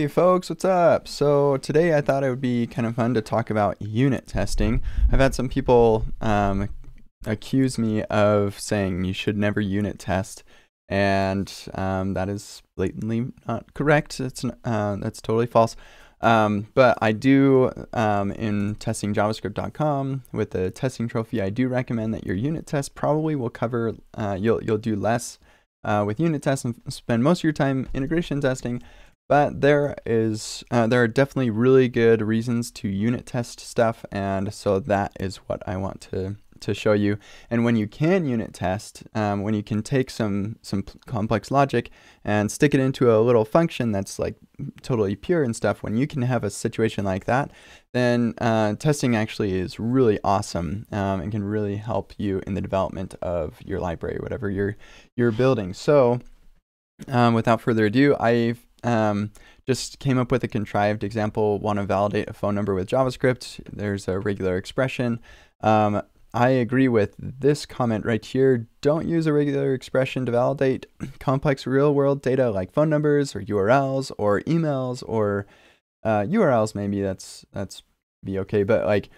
Hey folks, what's up? So today I thought it would be kind of fun to talk about unit testing. I've had some people um, accuse me of saying you should never unit test, and um, that is blatantly not correct. It's uh, that's totally false. Um, but I do um, in testingjavascript.com with the testing trophy. I do recommend that your unit test probably will cover. Uh, you'll you'll do less uh, with unit tests and spend most of your time integration testing. But there is uh, there are definitely really good reasons to unit test stuff, and so that is what I want to to show you. And when you can unit test, um, when you can take some some complex logic and stick it into a little function that's like totally pure and stuff, when you can have a situation like that, then uh, testing actually is really awesome um, and can really help you in the development of your library, whatever you're you're building. So. Um, without further ado, I've um, just came up with a contrived example. Want to validate a phone number with JavaScript. There's a regular expression. Um, I agree with this comment right here. Don't use a regular expression to validate complex real world data like phone numbers or URLs or emails or uh, URLs. Maybe that's that's be okay, but like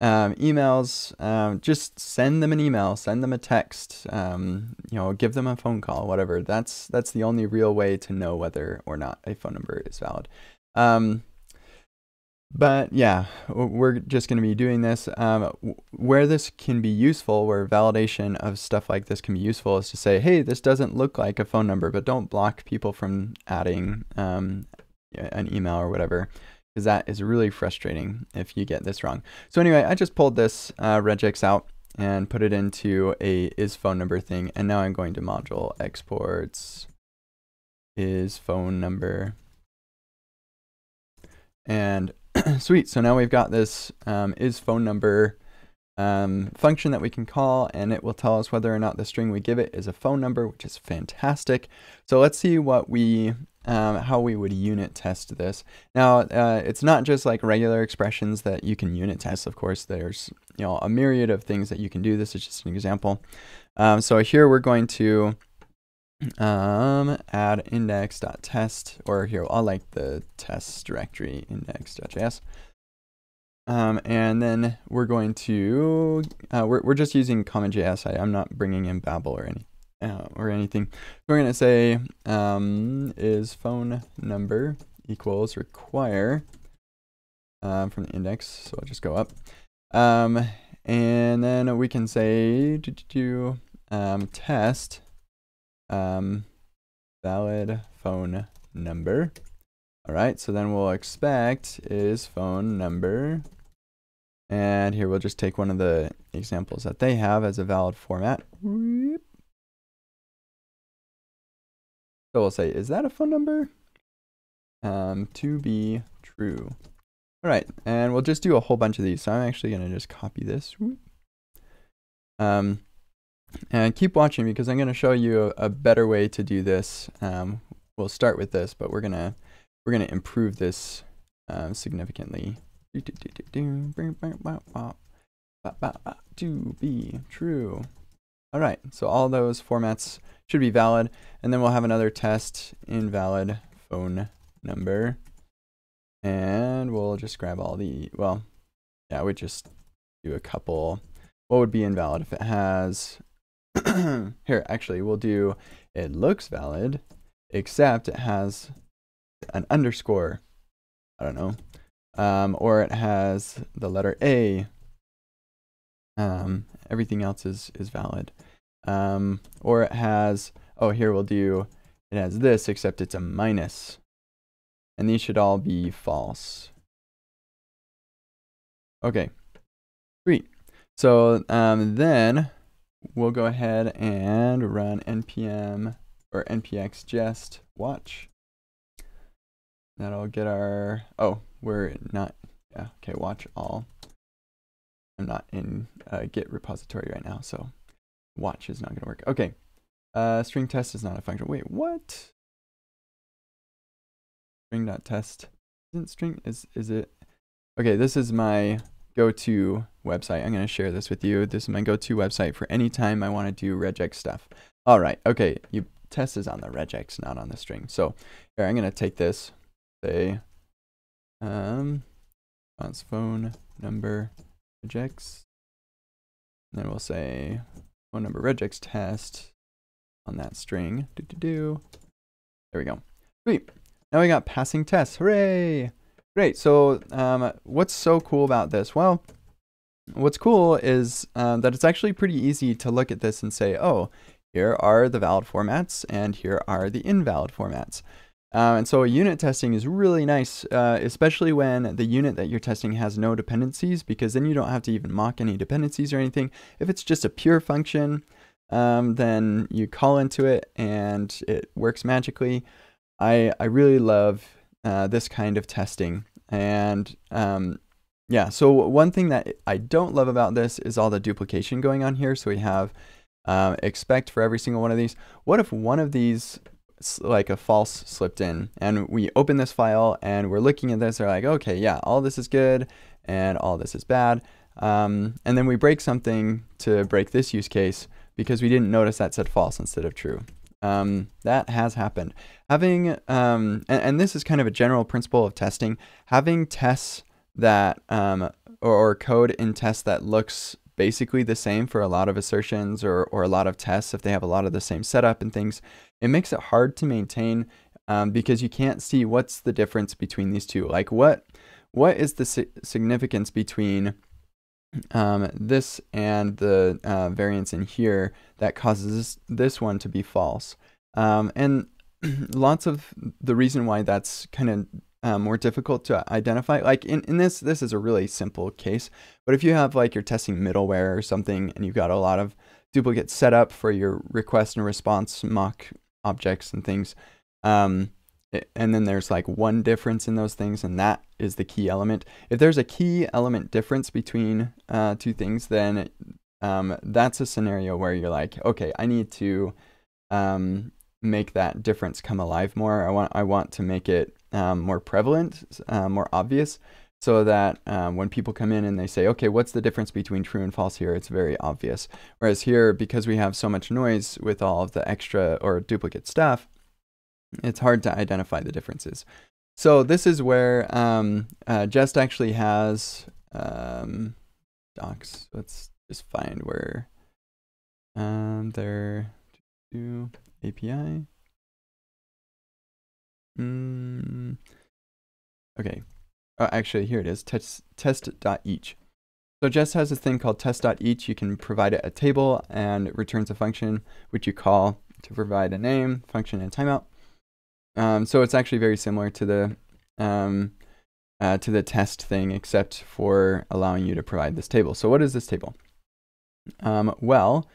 um, emails, um, just send them an email, send them a text, um, you know, give them a phone call, whatever. That's that's the only real way to know whether or not a phone number is valid. Um, but yeah, we're just going to be doing this. Um, where this can be useful, where validation of stuff like this can be useful, is to say, hey, this doesn't look like a phone number, but don't block people from adding um, an email or whatever because that is really frustrating if you get this wrong. So anyway, I just pulled this uh, regex out and put it into a is phone number thing. And now I'm going to module exports is phone number. And sweet, so now we've got this um, is phone number um, function that we can call and it will tell us whether or not the string we give it is a phone number, which is fantastic. So let's see what we um, how we would unit test this. Now, uh, it's not just like regular expressions that you can unit test. Of course, there's you know a myriad of things that you can do. This is just an example. Um, so here we're going to um, add index.test, or here I'll like the test directory index.js. Um, and then we're going to, uh, we're, we're just using CommonJS. I, I'm not bringing in Babel or anything uh, or anything. We're going to say um, is phone number equals require um, from the index. So I'll just go up. Um, and then we can say do, do, do, um, test um, valid phone number. All right, so then we'll expect is phone number. And here we'll just take one of the examples that they have as a valid format. So we'll say, is that a phone number? Um, to be true. All right, and we'll just do a whole bunch of these. So I'm actually going to just copy this. Um, and keep watching because I'm going to show you a, a, better way to do this. Um, we'll start with this, but we're gonna we're gonna improve this um, significantly. To be true. All right, so all those formats should be valid. And then we'll have another test invalid phone number. And we'll just grab all the, well, yeah, we just do a couple. What would be invalid if it has, here, actually, we'll do it looks valid, except it has an underscore. I don't know. Um, or it has the letter A. Um, everything else is, is valid. Um, or it has, oh, here we'll do, it has this, except it's a minus. And these should all be false. Okay, sweet. So um, then we'll go ahead and run npm or npx jest watch. That'll get our, oh, we're not, yeah, okay, watch all. I'm not in uh, Git repository right now, so watch is not going to work. Okay. Uh, string test is not a function. Wait, what? String dot test isn't string is is it? Okay, this is my go-to website. I'm going to share this with you. This is my go-to website for any time I want to do regex stuff. All right. Okay, you test is on the regex, not on the string. So here I'm going to take this say um response phone number regex. Then we'll say phone number regex test on that string. Do do do. There we go. Sweet. Now we got passing tests. Hooray! Great. So um, what's so cool about this? Well, what's cool is um, that it's actually pretty easy to look at this and say, oh, here are the valid formats and here are the invalid formats. Uh, and so unit testing is really nice, uh, especially when the unit that you're testing has no dependencies, because then you don't have to even mock any dependencies or anything. If it's just a pure function, um, then you call into it and it works magically. I, I really love uh, this kind of testing. And um, yeah, so one thing that I don't love about this is all the duplication going on here. So we have um, expect for every single one of these. What if one of these like a false slipped in. And we open this file and we're looking at this they're like okay yeah all this is good and all this is bad. Um, and then we break something to break this use case because we didn't notice that said false instead of true. Um, that has happened. Having um, and, and, this is kind of a general principle of testing. Having tests that um, or, or code in tests that looks basically the same for a lot of assertions or, or a lot of tests if they have a lot of the same setup and things it makes it hard to maintain um, because you can't see what's the difference between these two. Like what what is the si significance between um, this and the uh, variance in here that causes this, one to be false? Um, and lots of the reason why that's kind of uh, more difficult to identify. Like in, in this, this is a really simple case, but if you have like you're testing middleware or something and you've got a lot of duplicate setup for your request and response mock objects and things. Um, and then there's like one difference in those things, and that is the key element. If there's a key element difference between uh, two things, then um, that's a scenario where you're like, okay, I need to um, make that difference come alive more. I want I want to make it um, more prevalent, uh, more obvious, so that um, when people come in and they say, okay, what's the difference between true and false here? It's very obvious. Whereas here, because we have so much noise with all of the extra or duplicate stuff, it's hard to identify the differences. So this is where um, uh, Jest actually has um, docs. Let's just find where um, their API. Mm, okay, Oh, actually, here it is, test, test.each. So Jest has this thing called test.each. You can provide it a table and it returns a function which you call to provide a name, function, and timeout. Um, so it's actually very similar to the um, uh, to the test thing, except for allowing you to provide this table. So what is this table? Um, well,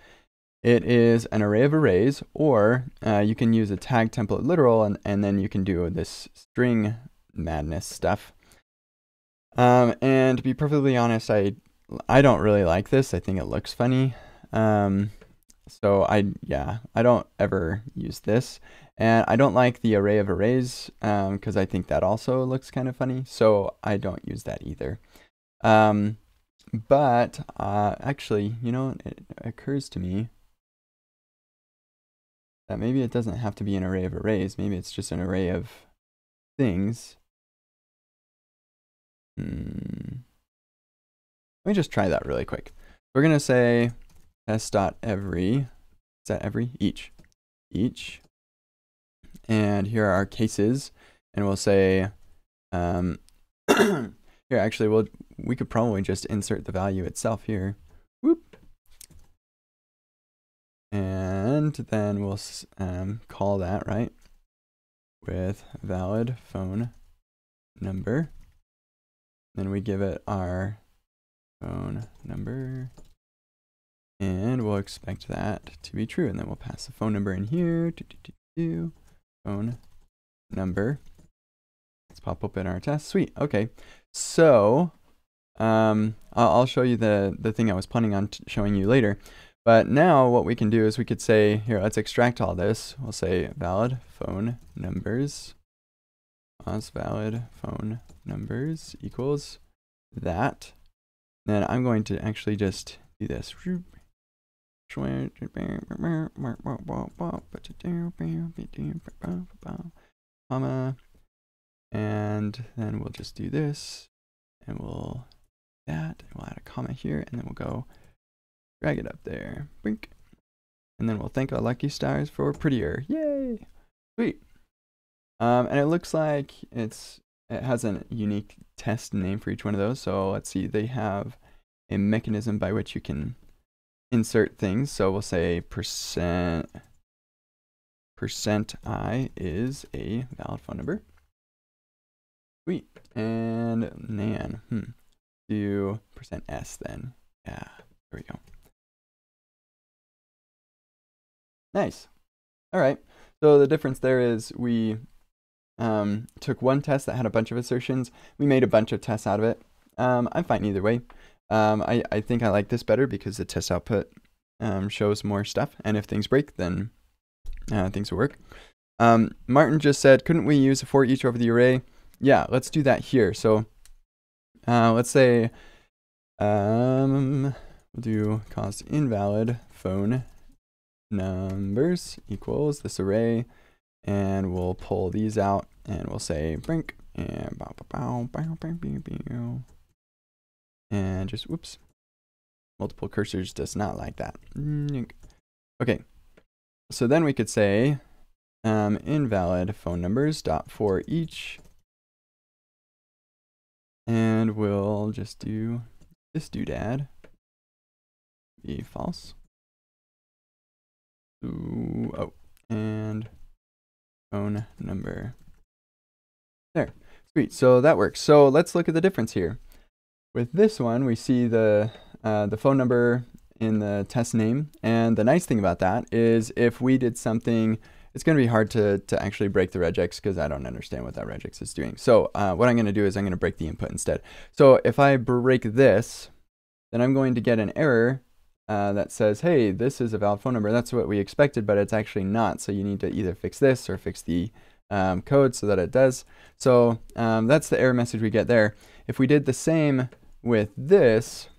it is an array of arrays, or uh, you can use a tag template literal, and, and then you can do this string madness stuff. Um, and to be perfectly honest, I I don't really like this. I think it looks funny. Um, so I yeah, I don't ever use this. And I don't like the array of arrays because um, I think that also looks kind of funny. So I don't use that either. Um, but uh, actually, you know, it occurs to me that maybe it doesn't have to be an array of arrays. Maybe it's just an array of things Hmm. Let me just try that really quick. We're going to say s.every, is that every? Each. Each. And here are our cases. And we'll say, um, here actually, we'll, we could probably just insert the value itself here. And then we'll um, call that, right, with valid phone number. Then we give it our phone number. And we'll expect that to be true. And then we'll pass the phone number in here. Do, do, do, phone number. Let's pop open our test. Sweet. Okay. So um, I'll, I'll show you the, the thing I was planning on showing you later. But now what we can do is we could say, here, let's extract all this. We'll say valid phone numbers as valid phone numbers equals that. Then I'm going to actually just do this. Comma. And then we'll just do this and we'll that, and we'll add a comma here, and then we'll go drag it up there. Blink. And then we'll thank our lucky stars for prettier. Yay! Sweet. Um, and it looks like it's it has a unique test name for each one of those. So let's see, they have a mechanism by which you can insert things. So we'll say percent percent i is a valid phone number. Sweet. And nan, hmm. Do percent s then. Yeah, there we go. Nice. All right. So the difference there is we um, took one test that had a bunch of assertions. We made a bunch of tests out of it. Um, I'm fine either way. Um, I, I think I like this better because the test output um, shows more stuff. And if things break, then uh, things will work. Um, Martin just said, couldn't we use a for each over the array? Yeah, let's do that here. So uh, let's say um, we'll do cost invalid phone numbers equals this array and we'll pull these out and we'll say brink and bow, bow, bow, bow, bow, bow, and just whoops. Multiple cursors does not like that. Okay. So then we could say um, invalid phone numbers dot for each. And we'll just do this doodad. Be false Oh and phone number. There, sweet. So that works. So let's look at the difference here. With this one, we see the uh, the phone number in the test name. And the nice thing about that is if we did something, it's going to be hard to, to actually break the regex because I don't understand what that regex is doing. So uh, what I'm going to do is I'm going to break the input instead. So if I break this, then I'm going to get an error uh, that says, hey, this is a valid phone number. That's what we expected, but it's actually not. So you need to either fix this or fix the um, code so that it does. So um, that's the error message we get there. If we did the same with this,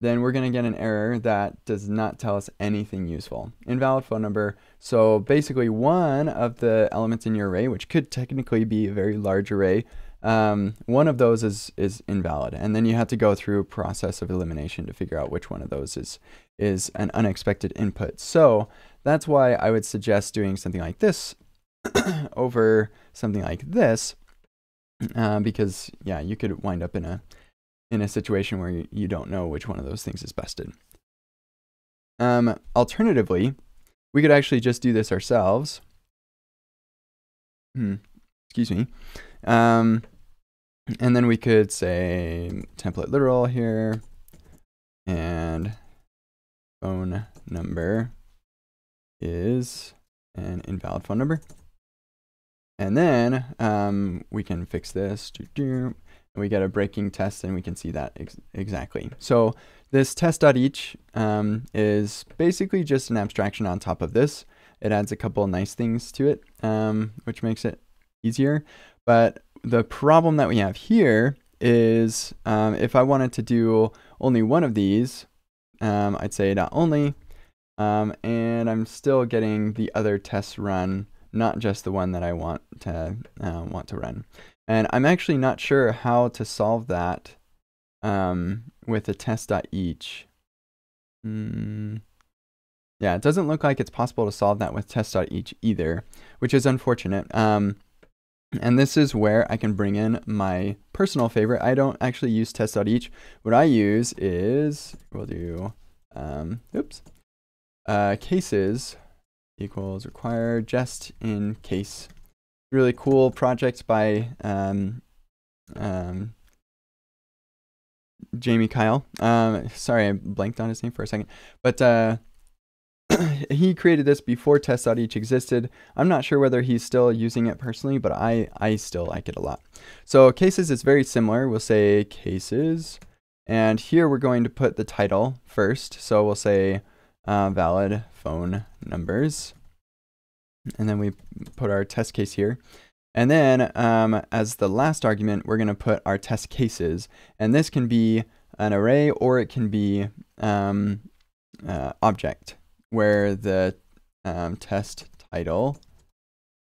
then we're going to get an error that does not tell us anything useful. Invalid phone number. So basically one of the elements in your array, which could technically be a very large array, um, one of those is is invalid, and then you have to go through a process of elimination to figure out which one of those is is an unexpected input. So that's why I would suggest doing something like this over something like this, uh, because yeah, you could wind up in a in a situation where you, you don't know which one of those things is busted. Um, alternatively, we could actually just do this ourselves. Hmm, excuse me. Um, and then we could say template literal here and phone number is an invalid phone number. And then um, we can fix this. And we get a breaking test and we can see that ex exactly. So this test.each um, is basically just an abstraction on top of this. It adds a couple nice things to it, um, which makes it easier. But the problem that we have here is um, if I wanted to do only one of these, um, I'd say not only, um, and I'm still getting the other tests run, not just the one that I want to uh, want to run. And I'm actually not sure how to solve that um, with a test.each. Mm. Yeah, it doesn't look like it's possible to solve that with test.each either, which is unfortunate. Um, and this is where I can bring in my personal favorite. I don't actually use test.each. What I use is, we'll do, um, oops, uh, cases equals require jest-in-case. Really cool project by um, um, Jamie Kyle. Um, sorry, I blanked on his name for a second. But uh, he created this before test.each existed. I'm not sure whether he's still using it personally, but I, I still like it a lot. So cases is very similar. We'll say cases. And here we're going to put the title first. So we'll say uh, valid phone numbers. And then we put our test case here. And then um, as the last argument, we're going to put our test cases. And this can be an array or it can be um, uh, object where the um, test title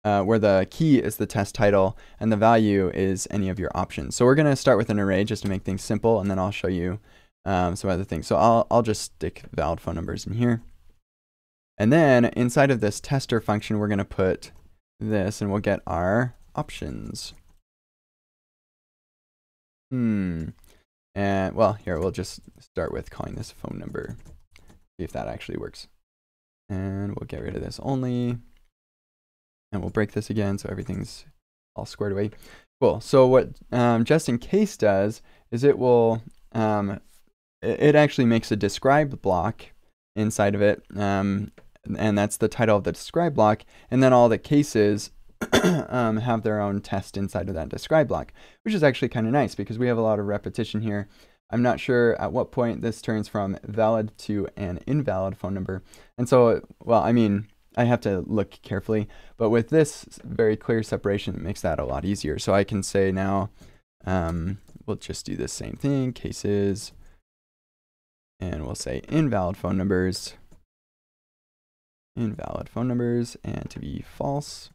uh, where the key is the test title and the value is any of your options. So we're going to start with an array just to make things simple, and then I'll show you um, some other things. So I'll, I'll just stick valid phone numbers in here. And then inside of this tester function, we're going to put this, and we'll get our options. Hmm. And well, here, we'll just start with calling this phone number. See if that actually works. And we'll get rid of this only. And we'll break this again so everything's all squared away. Cool. So what um, jest-in-case does is it will, um, it actually makes a describe block inside of it. Um, and that's the title of the describe block. And then all the cases um, have their own test inside of that describe block, which is actually kind of nice because we have a lot of repetition here. I'm not sure at what point this turns from valid to an invalid phone number. And so, well, I mean, I have to look carefully, but with this very clear separation, it makes that a lot easier. So I can say now, um, we'll just do the same thing, cases, and we'll say invalid phone numbers, invalid phone numbers, and to be false.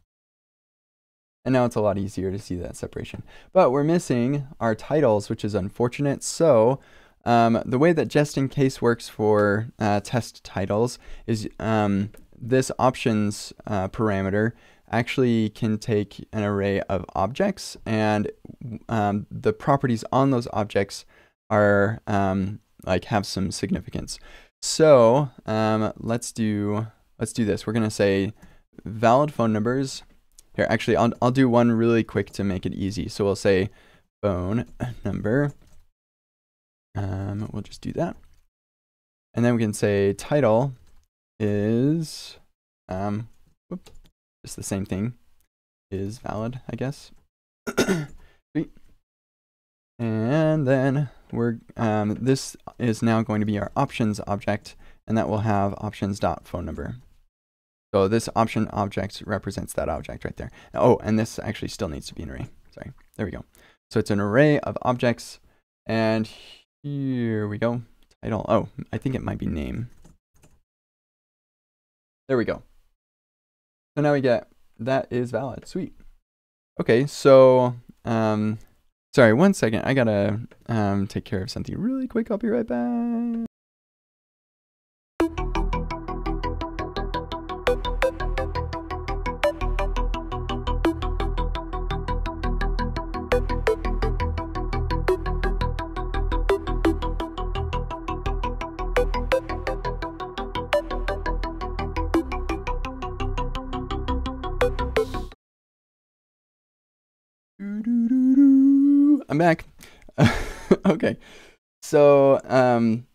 And now it's a lot easier to see that separation. But we're missing our titles, which is unfortunate. So um, the way that jest-in-case works for uh, test titles is um, this options uh, parameter actually can take an array of objects and um, the properties on those objects are um, like have some significance. So um, let's do let's do this. We're gonna say valid phone numbers here, actually, I'll, I'll do one really quick to make it easy. So we'll say phone number. Um, we'll just do that. And then we can say title is, um, whoop, just the same thing, is valid, I guess. Sweet. And then we're, um, this is now going to be our options object, and that will have options dot phone number. So this option object represents that object right there. Oh, and this actually still needs to be an array. Sorry, there we go. So it's an array of objects. And here we go. Title. Oh, I think it might be name. There we go. So now we get that is valid. Sweet. Okay, so um, sorry, one second. I gotta um, take care of something really quick. I'll be right back. I'm back. okay. So, um,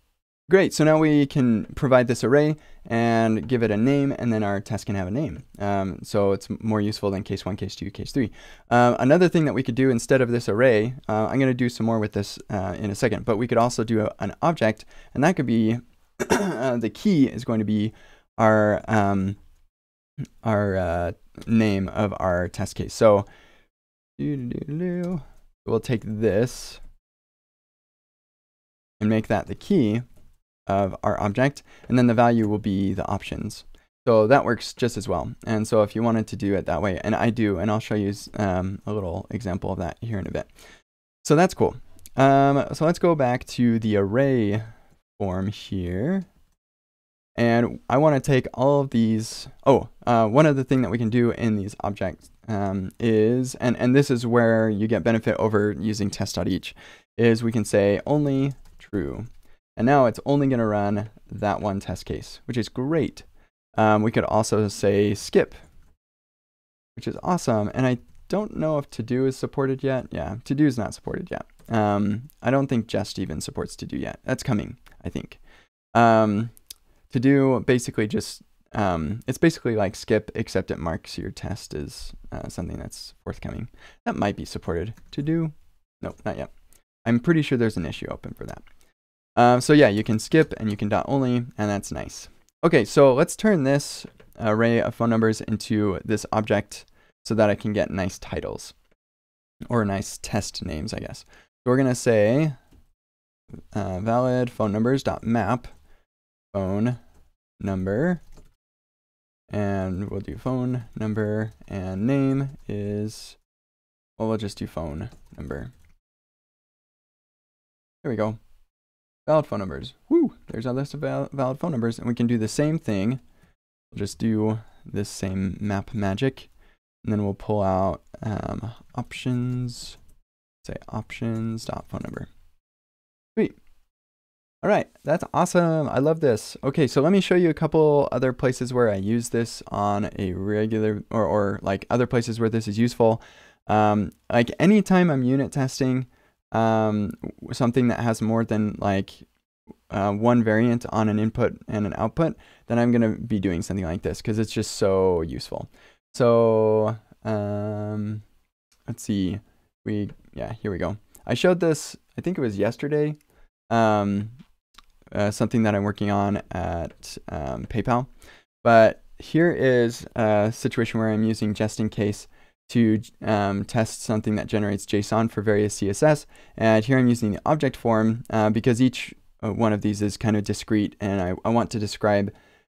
great. So now we can provide this array and give it a name, and then our test can have a name. Um, so it's more useful than case one, case two, case three. Uh, another thing that we could do instead of this array, uh, I'm going to do some more with this uh, in a second, but we could also do a, an object, and that could be uh, the key is going to be our um, our uh, name of our test case. So we'll take this and make that the key of our object, and then the value will be the options. So that works just as well. And so if you wanted to do it that way, and I do, and I'll show you um, a little example of that here in a bit. So that's cool. Um, so let's go back to the array form here. And I want to take all of these. Oh, uh, one other thing that we can do in these objects um, is, and, and this is where you get benefit over using test.each, is we can say only true. And now it's only going to run that one test case, which is great. Um, we could also say skip, which is awesome. And I don't know if to do is supported yet. Yeah, to do is not supported yet. Um, I don't think Jest even supports to do yet. That's coming, I think. Um, to do basically just um, it's basically like skip, except it marks your test as uh, something that's forthcoming. That might be supported. To do, nope, not yet. I'm pretty sure there's an issue open for that. Um, so yeah, you can skip and you can dot only, and that's nice. Okay, so let's turn this array of phone numbers into this object so that I can get nice titles or nice test names, I guess. So we're gonna say uh, valid phone numbers dot map phone number and we'll do phone number and name is, well, we'll just do phone number. There we go. Valid phone numbers. Woo! There's our list of val valid phone numbers. And we can do the same thing. We'll just do this same map magic. And then we'll pull out um, options, say options dot phone number. Sweet. All right, that's awesome. I love this. Okay, so let me show you a couple other places where I use this on a regular, or, or like other places where this is useful. Um, like anytime I'm unit testing um, something that has more than like uh, one variant on an input and an output, then I'm going to be doing something like this because it's just so useful. So um, let's see. We, yeah, here we go. I showed this, I think it was yesterday. Um, uh, something that I'm working on at um, PayPal. But here is a situation where I'm using jest-in-case to um, test something that generates JSON for various CSS. And here I'm using the object form uh, because each uh, one of these is kind of discrete and I, I want to describe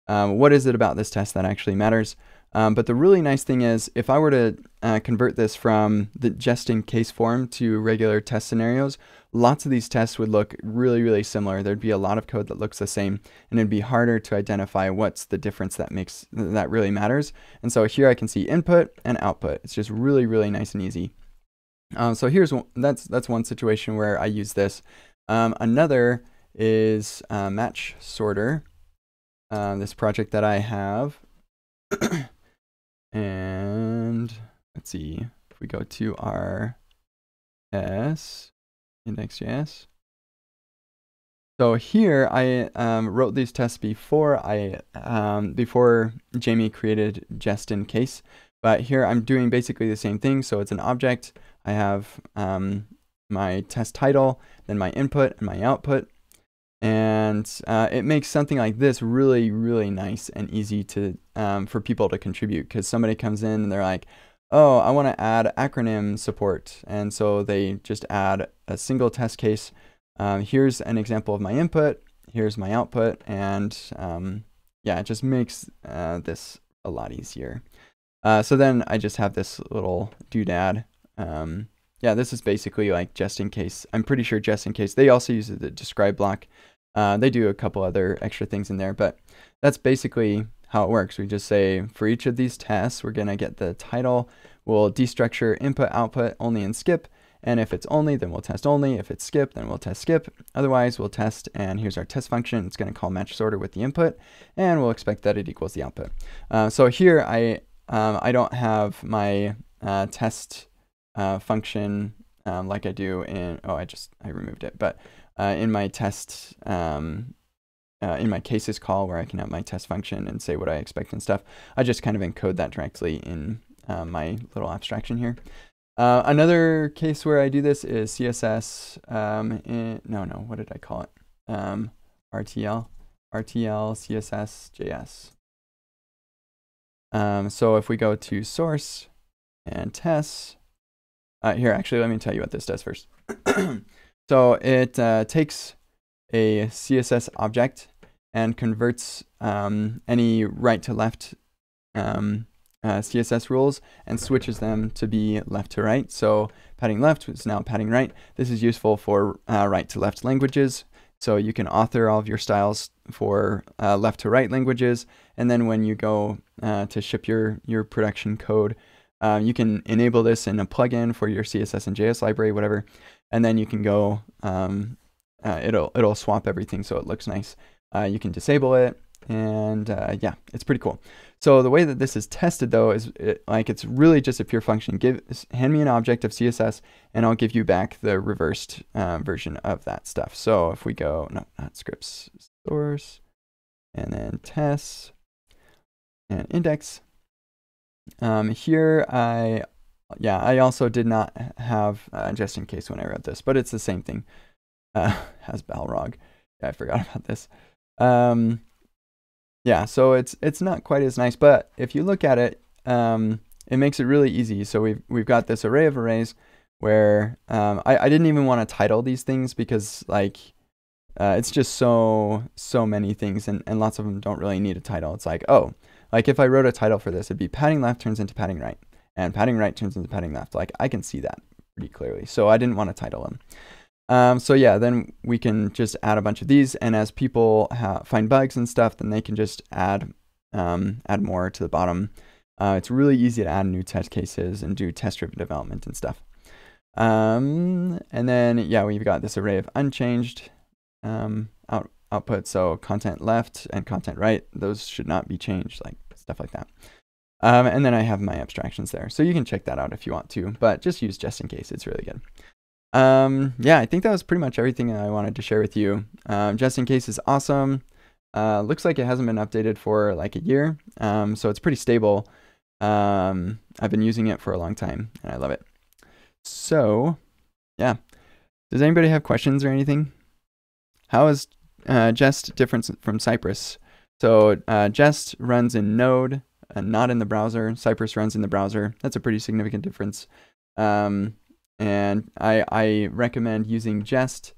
um, what is it about this test that actually matters. Um, but the really nice thing is if I were to uh, convert this from the jest-in-case form to regular test scenarios, lots of these tests would look really, really similar. There'd be a lot of code that looks the same, and it'd be harder to identify what's the difference that makes that really matters. And so here I can see input and output. It's just really, really nice and easy. Um, so here's one, that's that's one situation where I use this. Um, another is uh, match sorter. Uh, this project that I have, and let's see if we go to our S index.js. So here I um, wrote these tests before I um, before Jamie created jest-in-case, but here I'm doing basically the same thing. So it's an object. I have um, my test title, then my input and my output, and uh, it makes something like this really really nice and easy to um, for people to contribute because somebody comes in and they're like, oh, I want to add acronym support. And so they just add a single test case. Um, here's an example of my input. Here's my output. And um, yeah, it just makes uh, this a lot easier. Uh, so then I just have this little doodad. Um, yeah, this is basically like jest-in-case. I'm pretty sure jest-in-case. They also use the describe block. Uh, they do a couple other extra things in there, but that's basically how it works. We just say for each of these tests, we're going to get the title. We'll destructure input, output only in skip. And if it's only, then we'll test only. If it's skip, then we'll test skip. Otherwise, we'll test, and here's our test function. It's going to call match sorter with the input, and we'll expect that it equals the output. Uh, so here, I um, I don't have my uh, test uh, function um, like I do in, oh, I just, I removed it. But uh, in my test um, uh, in my cases call where I can have my test function and say what I expect and stuff, I just kind of encode that directly in uh, my little abstraction here. Uh, another case where I do this is CSS, um, in, no, no, what did I call it? Um, RTL, RTL, CSS, JS. Um, so if we go to source and tests, uh, here, actually, let me tell you what this does first. so it uh, takes a CSS object and converts um, any right to left um, uh, CSS rules and switches them to be left to right. So padding left is now padding right. This is useful for uh, right to left languages. So you can author all of your styles for uh, left to right languages. And then when you go uh, to ship your, your production code, uh, you can enable this in a plugin for your CSS-in-JS library, whatever. And then you can go um, uh, it'll it'll swap everything so it looks nice. Uh, you can disable it, and uh, yeah, it's pretty cool. So the way that this is tested though is it, like it's really just a pure function. Give hand me an object of CSS, and I'll give you back the reversed uh, version of that stuff. So if we go no not scripts source, and then tests and index. Um, here I yeah, I also did not have uh, jest-in-case when I wrote this, but it's the same thing uh, has Balrog. I forgot about this. Um, yeah, so it's it's not quite as nice, but if you look at it, um, it makes it really easy. So we've we've got this array of arrays where um, I I didn't even want to title these things because like uh, it's just so so many things and and lots of them don't really need a title. It's like oh Like if I wrote a title for this, it'd be padding left turns into padding right, and padding right turns into padding left. Like I can see that pretty clearly. So I didn't want to title them. Um, so yeah, then we can just add a bunch of these, and as people find bugs and stuff, then they can just add um, add more to the bottom. Uh, it's really easy to add new test cases and do test-driven development and stuff. Um, and then yeah, we've got this array of unchanged um, out output. So content left and content right, those should not be changed, like stuff like that. Um, and then I have my abstractions there. So you can check that out if you want to, but just use jest-in-case. It's really good. Um, yeah, I think that was pretty much everything I wanted to share with you. Um, jest-in-case is awesome. Uh, looks like it hasn't been updated for like a year. Um, so it's pretty stable. Um, I've been using it for a long time and I love it. So yeah. Does anybody have questions or anything? How is uh, Jest different from Cypress? So uh, Jest runs in Node, and not in the browser. Cypress runs in the browser. That's a pretty significant difference. Um, and I, I recommend using Jest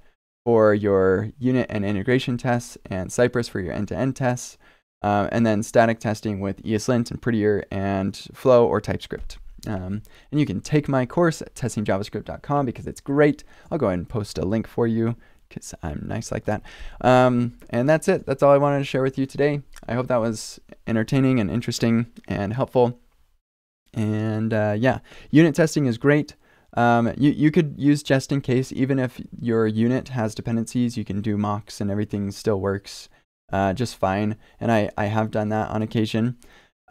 for your unit and integration tests, and Cypress for your end-to-end tests, uh, and then static testing with ESLint and Prettier and Flow or TypeScript. Um, and you can take my course at testingjavascript.com because it's great. I'll go ahead and post a link for you because I'm nice like that. Um, and that's it. That's all I wanted to share with you today. I hope that was entertaining and interesting and helpful. And uh, yeah, unit testing is great. Um, you, you could use jest-in-case, even if your unit has dependencies, you can do mocks and everything still works uh, just fine. And I, I have done that on occasion.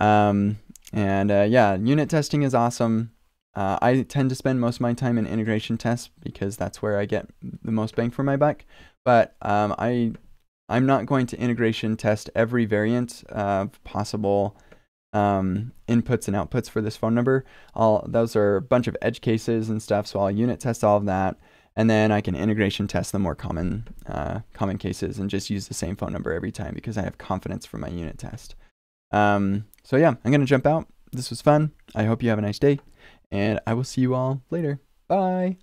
Um, and uh, yeah, unit testing is awesome. Uh, I tend to spend most of my time in integration tests because that's where I get the most bang for my buck. But um, I, I'm not going to integration test every variant of possible um, inputs and outputs for this phone number. I'll, those are a bunch of edge cases and stuff, so I'll unit test all of that, and then I can integration test the more common uh, common cases and just use the same phone number every time because I have confidence for my unit test. Um, so yeah, I'm gonna jump out. This was fun. I hope you have a nice day and I will see you all later. Bye.